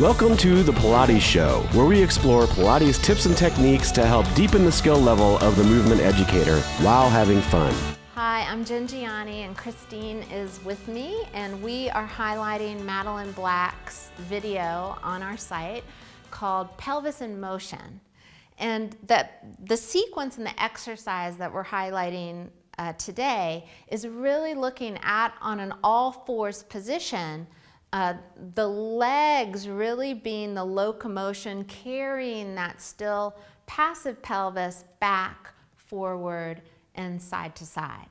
Welcome to the Pilates Show, where we explore Pilates tips and techniques to help deepen the skill level of the movement educator while having fun. Hi, I'm Jen Gianni and Christine is with me and we are highlighting Madeline Black's video on our site called Pelvis in Motion. And that the sequence and the exercise that we're highlighting uh, today is really looking at on an all fours position uh, the legs really being the locomotion, carrying that still passive pelvis back, forward, and side to side.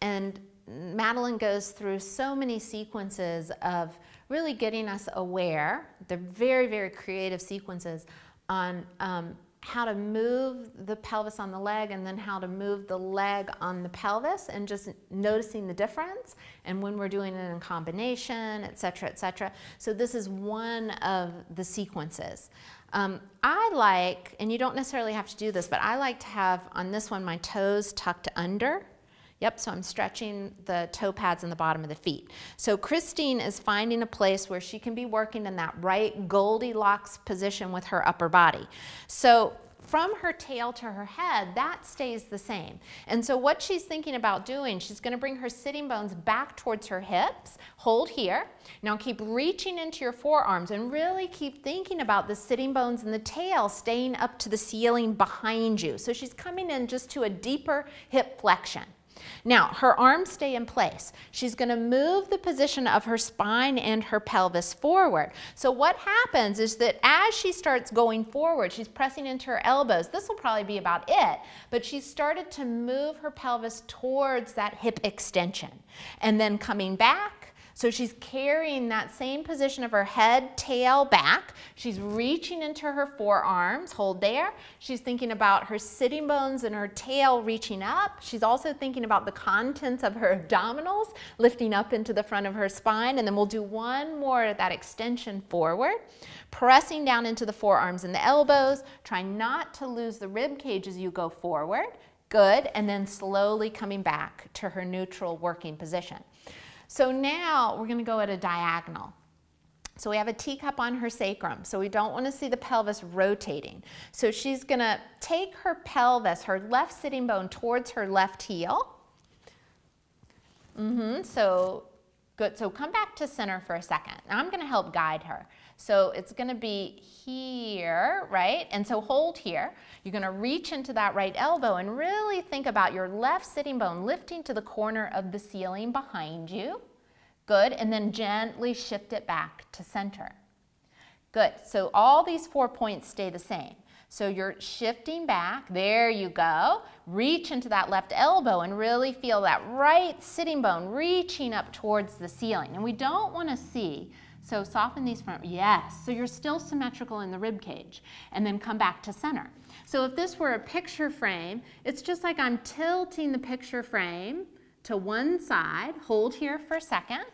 And Madeline goes through so many sequences of really getting us aware, they're very, very creative sequences on um, how to move the pelvis on the leg and then how to move the leg on the pelvis and just noticing the difference and when we're doing it in combination, et cetera, et cetera. So this is one of the sequences. Um, I like, and you don't necessarily have to do this, but I like to have on this one my toes tucked under Yep, so I'm stretching the toe pads in the bottom of the feet. So Christine is finding a place where she can be working in that right Goldilocks position with her upper body. So from her tail to her head, that stays the same. And so what she's thinking about doing, she's gonna bring her sitting bones back towards her hips, hold here. Now keep reaching into your forearms and really keep thinking about the sitting bones and the tail staying up to the ceiling behind you. So she's coming in just to a deeper hip flexion. Now, her arms stay in place. She's going to move the position of her spine and her pelvis forward. So what happens is that as she starts going forward, she's pressing into her elbows. This will probably be about it, but she's started to move her pelvis towards that hip extension. And then coming back, so she's carrying that same position of her head, tail back. She's reaching into her forearms, hold there. She's thinking about her sitting bones and her tail reaching up. She's also thinking about the contents of her abdominals, lifting up into the front of her spine. And then we'll do one more of that extension forward, pressing down into the forearms and the elbows. Try not to lose the rib cage as you go forward. Good, and then slowly coming back to her neutral working position. So now we're gonna go at a diagonal. So we have a teacup on her sacrum, so we don't want to see the pelvis rotating. So she's going to take her pelvis, her left sitting bone towards her left heel. Mm-hmm. So good. So come back to center for a second. Now I'm going to help guide her. So it's going to be here, right? And so hold here. You're going to reach into that right elbow and really think about your left sitting bone lifting to the corner of the ceiling behind you. Good. And then gently shift it back to center. Good. So all these four points stay the same. So you're shifting back. There you go. Reach into that left elbow and really feel that right sitting bone reaching up towards the ceiling. And we don't want to see so soften these front, yes. So you're still symmetrical in the rib cage. And then come back to center. So if this were a picture frame, it's just like I'm tilting the picture frame to one side. Hold here for a second.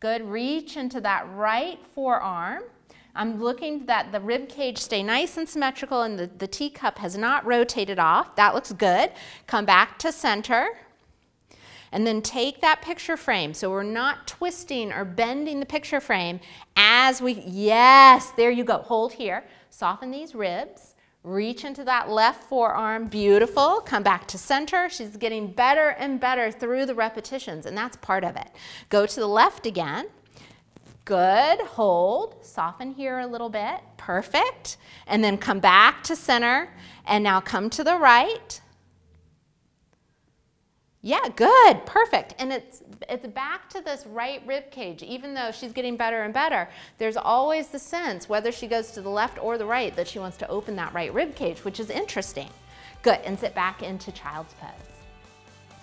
Good, reach into that right forearm. I'm looking that the rib cage stay nice and symmetrical and the, the teacup has not rotated off. That looks good. Come back to center. And then take that picture frame. So we're not twisting or bending the picture frame as we, yes, there you go. Hold here. Soften these ribs. Reach into that left forearm. Beautiful. Come back to center. She's getting better and better through the repetitions, and that's part of it. Go to the left again. Good. Hold. Soften here a little bit. Perfect. And then come back to center. And now come to the right. Yeah, good, perfect. And it's, it's back to this right rib cage. Even though she's getting better and better, there's always the sense, whether she goes to the left or the right, that she wants to open that right rib cage, which is interesting. Good, and sit back into child's pose.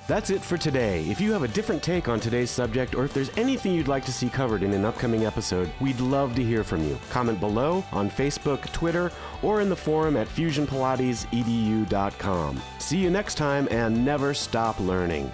That's it for today. If you have a different take on today's subject or if there's anything you'd like to see covered in an upcoming episode, we'd love to hear from you. Comment below on Facebook, Twitter, or in the forum at fusionpilatesedu.com. See you next time and never stop learning.